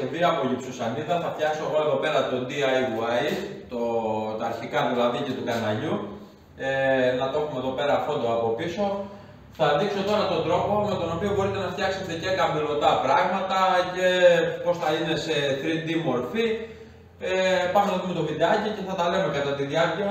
κατασκευή από γυψοσανίδα. Θα φτιάξω εγώ εδώ πέρα το DIY, το, τα αρχικά δηλαδή και του καναλιού. Ε, να το έχουμε εδώ πέρα φόντο από πίσω. Θα δείξω τώρα τον τρόπο με τον οποίο μπορείτε να φτιάξετε και καμπυλωτά πράγματα και πώς θα είναι σε 3D μορφή. Ε, πάμε να δούμε το βιντεάκι και θα τα λέμε κατά τη διάρκεια.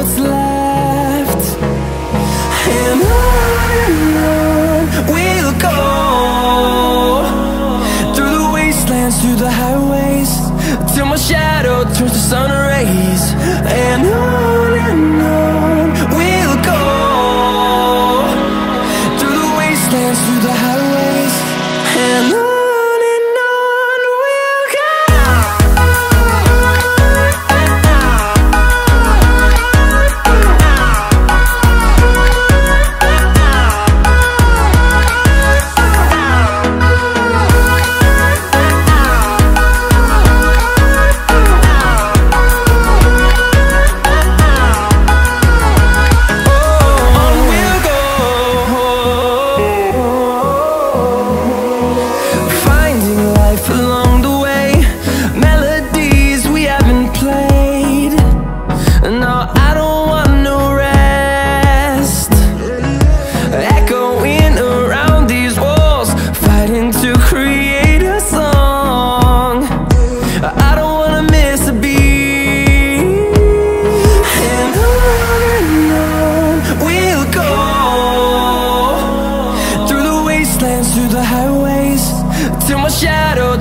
sun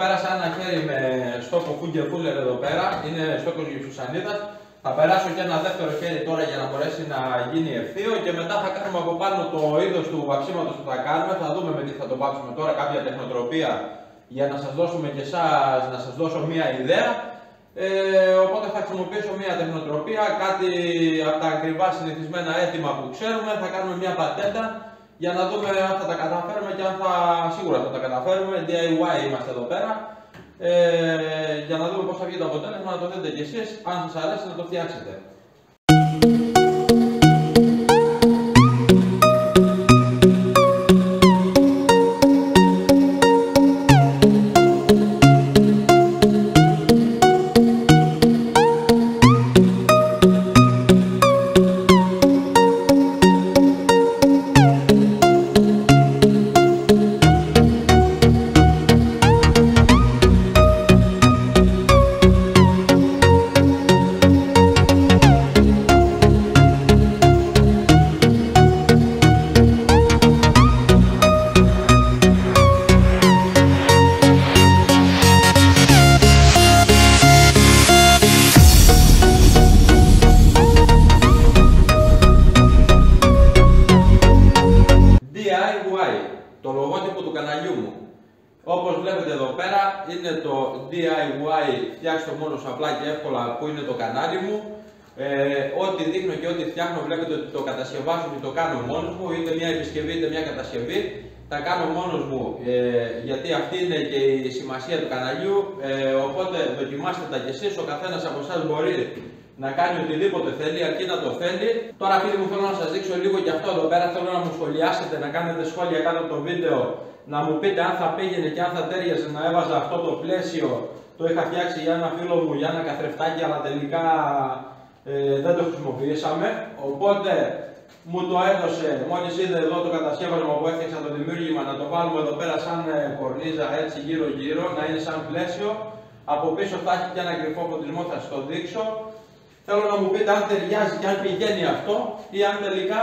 πέρασα ένα χέρι με στόκο Φούγκερ Φούλερ εδώ πέρα, είναι στόκο γυψουσανίδα. Θα περάσω και ένα δεύτερο χέρι τώρα για να μπορέσει να γίνει ευθείο και μετά θα κάνουμε από πάνω το είδος του βαψίματο που θα κάνουμε. Θα δούμε με τι θα το βάψουμε τώρα, κάποια τεχνοτροπία για να σας δώσουμε και εσάς να σας δώσω μία ιδέα. Ε, οπότε θα χρησιμοποιήσω μία τεχνοτροπία, κάτι από τα ακριβά συνηθισμένα έτοιμα που ξέρουμε. Θα κάνουμε μία πατέντα για να δούμε αν θα τα καταφέρουμε και αν θα σίγουρα θα τα καταφέρουμε. DIY είμαστε εδώ πέρα. Ε, για να δούμε πώς θα βγει το αποτέλεσμα, να το δείτε κι εσείς. Αν σας αρέσει να το φτιάξετε. Καναλιού μου. Όπως βλέπετε εδώ πέρα είναι το DIY φτιάξτε το μόνος σου απλά και εύκολα που είναι το κανάλι μου. Ε, ό,τι δείχνω και ό,τι φτιάχνω βλέπετε ότι το κατασκευάζω και το κάνω μόνος μου, είτε μια επισκευή είτε μια κατασκευή. Τα κάνω μόνος μου ε, γιατί αυτή είναι και η σημασία του καναλιού. Ε, οπότε δοκιμάστε τα κι εσείς, ο καθένας από εσάς μπορεί να κάνει οτιδήποτε θέλει, αρκεί να το θέλει. Τώρα, φίλοι μου, θέλω να σας δείξω λίγο και αυτό εδώ πέρα. Θέλω να μου σχολιάσετε, να κάνετε σχόλια κάτω από το βίντεο, να μου πείτε αν θα πήγαινε και αν θα τέριαζε να έβαζα αυτό το πλαίσιο. Το είχα φτιάξει για ένα φίλο μου για ένα καθρεφτάκι, αλλά τελικά ε, δεν το χρησιμοποιήσαμε. Οπότε μου το έδωσε, μόλις είδε εδώ το κατασκεύασμα που έφτιαξα το δημιούργημα, να το βάλουμε εδώ πέρα σαν ε, κορνίζα έτσι γύρω-γύρω, να είναι σαν πλαίσιο. Από πίσω θα έχει και ένα κρυφό φωτισμό, θα σα το δείξω. Θέλω να μου πείτε αν ταιριάζει και αν πηγαίνει αυτό ή αν τελικά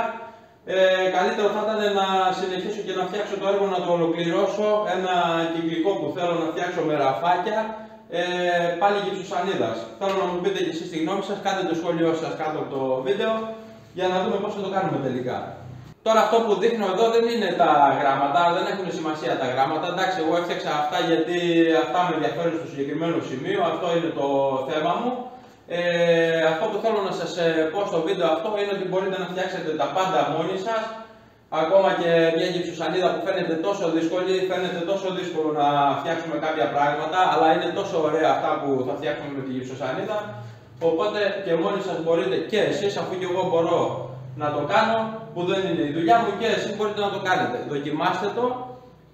ε, καλύτερο θα ήταν να συνεχίσω και να φτιάξω το έργο να το ολοκληρώσω. Ένα κυκλικό που θέλω να φτιάξω με ραφάκια. Ε, πάλι γυψουσανίδας. Θέλω να μου πείτε και εσείς τη γνώμη σας, κάντε το σχόλιο σας κάτω από το βίντεο για να δούμε πώς θα το κάνουμε τελικά. Τώρα αυτό που δείχνω εδώ δεν είναι τα γράμματα, δεν έχουν σημασία τα γράμματα. Εντάξει, εγώ έφτιαξα αυτά γιατί αυτά με ενδιαφέρουν στο συγκεκριμένο σημείο, αυτό είναι το θέμα μου. Ε, αυτό που θέλω να σας ε, πω στο βίντεο αυτό είναι ότι μπορείτε να φτιάξετε τα πάντα μόνοι σας. Ακόμα και μια γυψοσανίδα που φαίνεται τόσο δύσκολη, φαίνεται τόσο δύσκολο να φτιάξουμε κάποια πράγματα, αλλά είναι τόσο ωραία αυτά που θα φτιάξουμε με τη γυψοσανίδα. Οπότε και μόνοι σας μπορείτε και εσείς, αφού και εγώ μπορώ να το κάνω, που δεν είναι η δουλειά μου και εσείς μπορείτε να το κάνετε. Δοκιμάστε το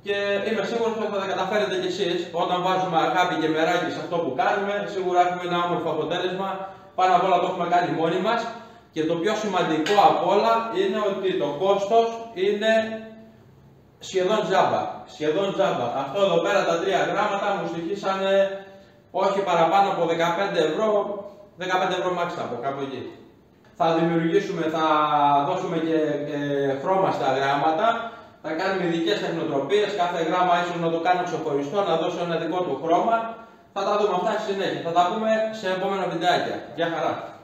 και είμαι σίγουρος ότι θα τα καταφέρετε κι εσείς. Όταν βάζουμε αγάπη και μεράκι σε αυτό που κάνουμε, σίγουρα έχουμε ένα όμορφο αποτέλεσμα. Πάνω απ' όλα το έχουμε κάνει μόνοι μας. Και το πιο σημαντικό απ' όλα είναι ότι το κόστος είναι σχεδόν τζάμπα. Σχεδόν τζάμπα. Αυτό εδώ πέρα τα τρία γράμματα μου στοιχήσανε όχι παραπάνω από 15 ευρώ, 15 ευρώ max από κάπου εκεί. Θα δημιουργήσουμε, θα δώσουμε και ε, χρώμα στα γράμματα, θα κάνουμε ειδικές τεχνοτροπίες, κάθε γράμμα ίσως να το κάνω ξεχωριστό, να δώσω ένα δικό του χρώμα. Θα τα δούμε αυτά στη συνέχεια. Θα τα πούμε σε επόμενα βιντεάκια. Γεια χαρά!